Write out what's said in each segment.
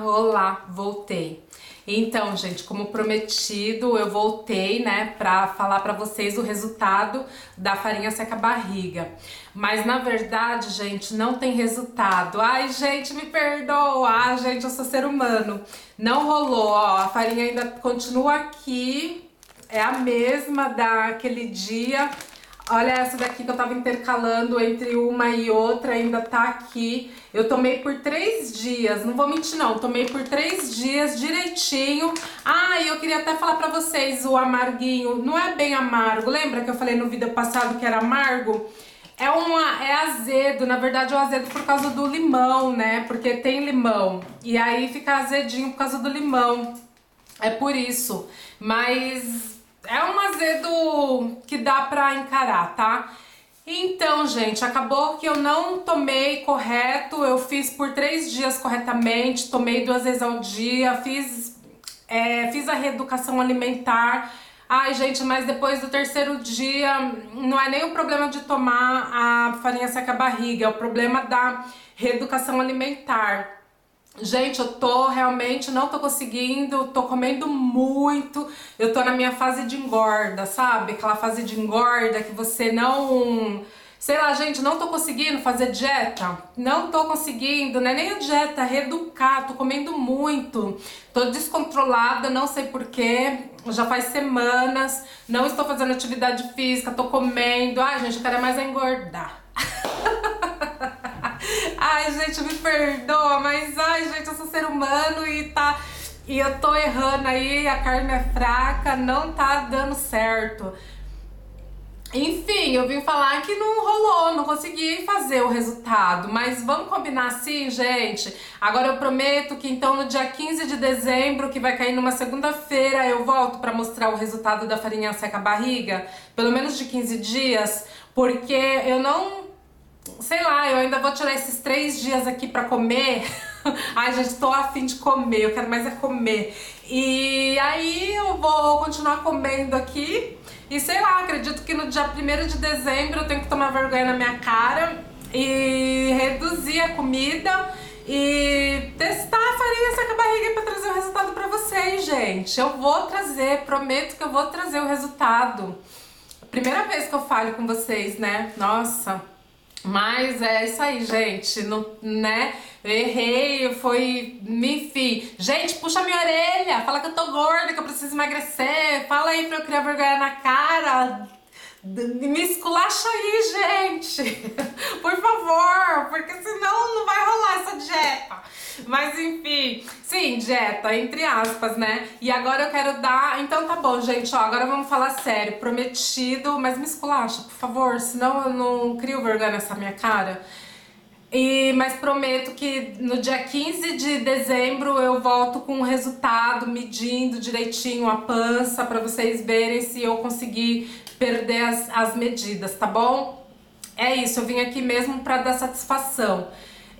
Olá, voltei. Então, gente, como prometido, eu voltei, né, pra falar pra vocês o resultado da farinha seca barriga. Mas na verdade, gente, não tem resultado. Ai, gente, me perdoa. Ai, gente, eu sou ser humano. Não rolou, ó. A farinha ainda continua aqui. É a mesma daquele dia Olha essa daqui que eu tava intercalando entre uma e outra, ainda tá aqui. Eu tomei por três dias, não vou mentir não, tomei por três dias direitinho. Ah, e eu queria até falar pra vocês, o amarguinho não é bem amargo. Lembra que eu falei no vídeo passado que era amargo? É, uma, é azedo, na verdade é azedo por causa do limão, né? Porque tem limão. E aí fica azedinho por causa do limão. É por isso. Mas é um azedo que dá pra encarar, tá? Então, gente, acabou que eu não tomei correto, eu fiz por três dias corretamente, tomei duas vezes ao dia, fiz, é, fiz a reeducação alimentar. Ai, gente, mas depois do terceiro dia, não é nem o problema de tomar a farinha seca barriga, é o problema da reeducação alimentar. Gente, eu tô realmente, não tô conseguindo, tô comendo muito, eu tô na minha fase de engorda, sabe? Aquela fase de engorda que você não... Sei lá, gente, não tô conseguindo fazer dieta, não tô conseguindo, não é nem a dieta, reeducar, tô comendo muito, tô descontrolada, não sei porquê, já faz semanas, não estou fazendo atividade física, tô comendo, ai gente, eu quero mais é engordar. Ai, gente, me perdoa, mas sou ser humano e tá. E eu tô errando aí, a carne é fraca, não tá dando certo. Enfim, eu vim falar que não rolou, não consegui fazer o resultado, mas vamos combinar assim, gente? Agora eu prometo que então no dia 15 de dezembro, que vai cair numa segunda-feira, eu volto para mostrar o resultado da farinha seca barriga, pelo menos de 15 dias, porque eu não sei lá, eu ainda vou tirar esses três dias aqui pra comer. Ai, gente, tô afim de comer, eu quero mais é comer. E aí eu vou continuar comendo aqui. E sei lá, acredito que no dia 1 de dezembro eu tenho que tomar vergonha na minha cara e reduzir a comida e testar a farinha seca barriga pra trazer o resultado pra vocês, gente. Eu vou trazer, prometo que eu vou trazer o resultado. Primeira vez que eu falo com vocês, né? Nossa, mas é isso aí, gente, não, né? Errei, foi. Enfim. Gente, puxa minha orelha, fala que eu tô gorda, que eu preciso emagrecer. Fala aí pra eu criar vergonha na cara. Me esculacha aí, gente. Por favor, porque senão não vai rolar essa dieta. Mas enfim, sim, dieta, entre aspas, né? E agora eu quero dar. Então tá bom, gente, ó, agora vamos falar sério. Prometido, mas me esculacha, por favor, senão eu não crio vergonha nessa minha cara. E, mas prometo que no dia 15 de dezembro eu volto com o resultado, medindo direitinho a pança, para vocês verem se eu conseguir perder as, as medidas, tá bom? É isso, eu vim aqui mesmo para dar satisfação.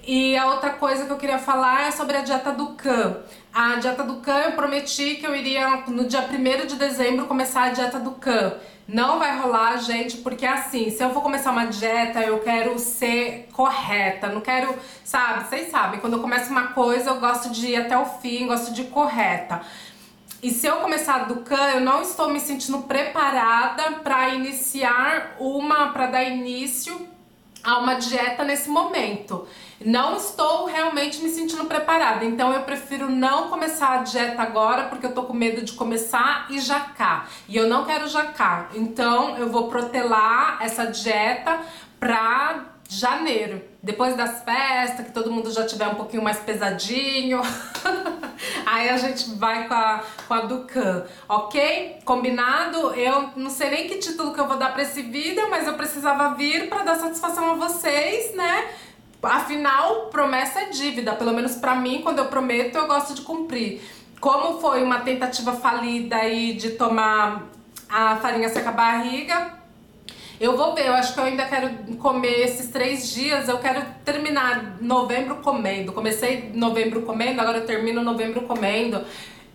E a outra coisa que eu queria falar é sobre a dieta do CAN. A dieta do CAN eu prometi que eu iria no dia 1 de dezembro começar a dieta do CAN. Não vai rolar, gente, porque assim, se eu vou começar uma dieta, eu quero ser correta, não quero, sabe? Vocês sabem, quando eu começo uma coisa, eu gosto de ir até o fim, gosto de ir correta. E se eu começar do CAN, eu não estou me sentindo preparada para iniciar uma, para dar início a uma dieta nesse momento. Não estou realmente me sentindo preparada, então eu prefiro não começar a dieta agora porque eu tô com medo de começar e jacar. E eu não quero jacar, então eu vou protelar essa dieta pra janeiro, depois das festas, que todo mundo já tiver um pouquinho mais pesadinho. Aí a gente vai com a, com a Ducan, ok? Combinado? Eu não sei nem que título que eu vou dar pra esse vídeo, mas eu precisava vir pra dar satisfação a vocês, né? Afinal, promessa é dívida, pelo menos para mim, quando eu prometo, eu gosto de cumprir. Como foi uma tentativa falida aí de tomar a farinha seca barriga, eu vou ver, eu acho que eu ainda quero comer esses três dias, eu quero terminar novembro comendo. Comecei novembro comendo, agora eu termino novembro comendo.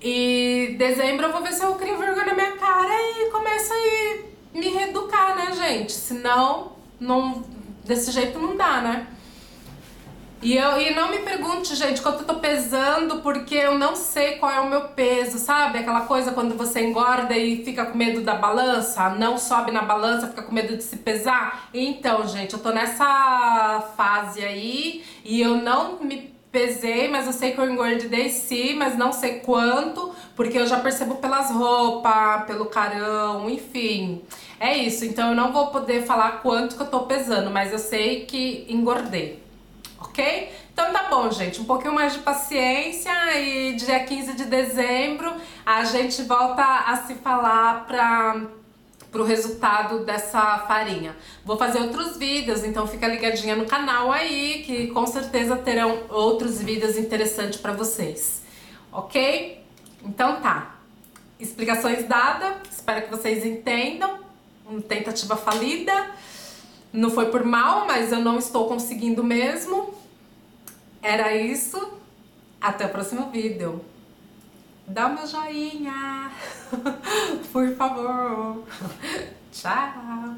E dezembro eu vou ver se eu crio vergonha na minha cara e começo a me reeducar, né, gente? Senão, não, desse jeito não dá, né? E, eu, e não me pergunte, gente, quanto eu tô pesando, porque eu não sei qual é o meu peso, sabe? Aquela coisa quando você engorda e fica com medo da balança, não sobe na balança, fica com medo de se pesar. Então, gente, eu tô nessa fase aí e eu não me pesei, mas eu sei que eu engordei sim, mas não sei quanto, porque eu já percebo pelas roupas, pelo carão, enfim. É isso, então eu não vou poder falar quanto que eu tô pesando, mas eu sei que engordei ok? Então tá bom, gente, um pouquinho mais de paciência e dia 15 de dezembro a gente volta a se falar pra pro resultado dessa farinha. Vou fazer outros vídeos, então fica ligadinha no canal aí, que com certeza terão outros vídeos interessantes para vocês, ok? Então tá, explicações dadas, espero que vocês entendam, uma tentativa falida, não foi por mal, mas eu não estou conseguindo mesmo, era isso. Até o próximo vídeo. Dá o meu joinha. Por favor. Tchau.